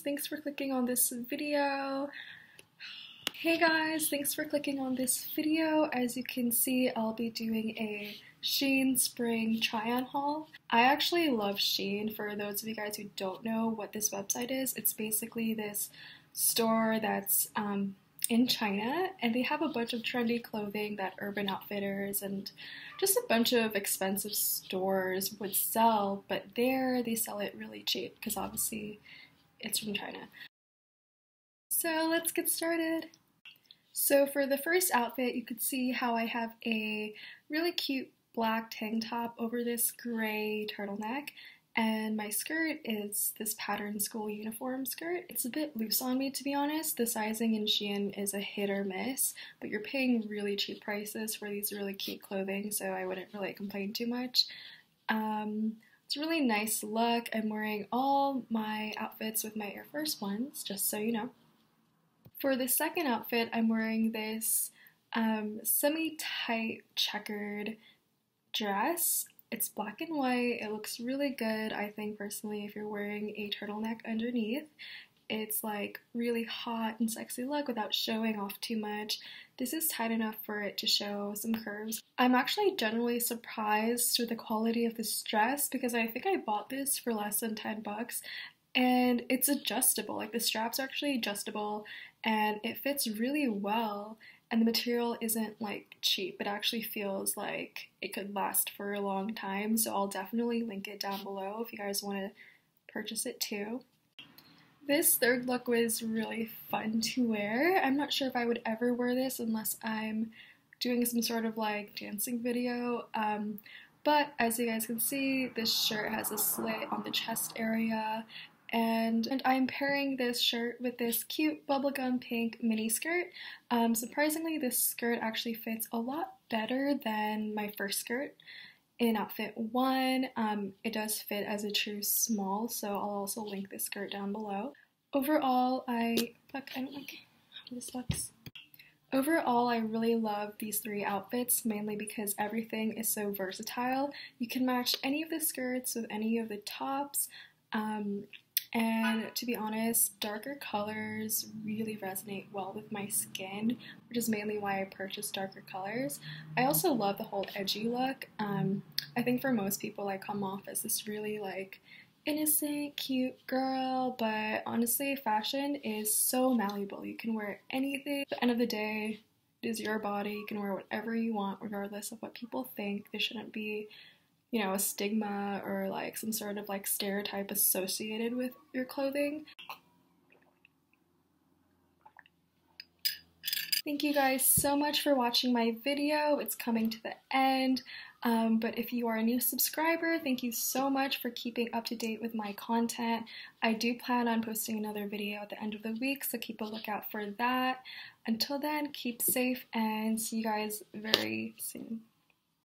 thanks for clicking on this video. Hey guys, thanks for clicking on this video. As you can see, I'll be doing a Shein Spring try-on haul. I actually love Shein. For those of you guys who don't know what this website is, it's basically this store that's um, in China and they have a bunch of trendy clothing that Urban Outfitters and just a bunch of expensive stores would sell, but there they sell it really cheap because obviously it's from China. So let's get started. So for the first outfit, you could see how I have a really cute black tank top over this gray turtleneck and my skirt is this pattern school uniform skirt. It's a bit loose on me to be honest. The sizing in Shein is a hit or miss, but you're paying really cheap prices for these really cute clothing, so I wouldn't really complain too much. Um, it's a really nice look. I'm wearing all my outfits with my Air Force Ones, just so you know. For the second outfit, I'm wearing this um, semi-tight checkered dress. It's black and white. It looks really good, I think, personally, if you're wearing a turtleneck underneath. It's like really hot and sexy look without showing off too much. This is tight enough for it to show some curves. I'm actually generally surprised with the quality of this dress because I think I bought this for less than 10 bucks and it's adjustable. Like the straps are actually adjustable and it fits really well and the material isn't like cheap. It actually feels like it could last for a long time. So I'll definitely link it down below if you guys want to purchase it too. This third look was really fun to wear. I'm not sure if I would ever wear this unless I'm doing some sort of like dancing video. Um, but as you guys can see, this shirt has a slit on the chest area and, and I'm pairing this shirt with this cute bubblegum pink mini skirt. Um, surprisingly, this skirt actually fits a lot better than my first skirt in outfit one. Um, it does fit as a true small, so I'll also link this skirt down below. Overall, I, fuck, I don't like how this looks. Overall, I really love these three outfits, mainly because everything is so versatile. You can match any of the skirts with any of the tops. Um, and to be honest, darker colors really resonate well with my skin, which is mainly why I purchased darker colors. I also love the whole edgy look. Um, I think for most people, I come off as this really like innocent, cute girl, but honestly, fashion is so malleable. You can wear anything. At the end of the day, it is your body. You can wear whatever you want, regardless of what people think. There shouldn't be you know, a stigma or like some sort of like stereotype associated with your clothing. Thank you guys so much for watching my video. It's coming to the end. Um, but if you are a new subscriber, thank you so much for keeping up to date with my content. I do plan on posting another video at the end of the week, so keep a lookout for that. Until then, keep safe and see you guys very soon.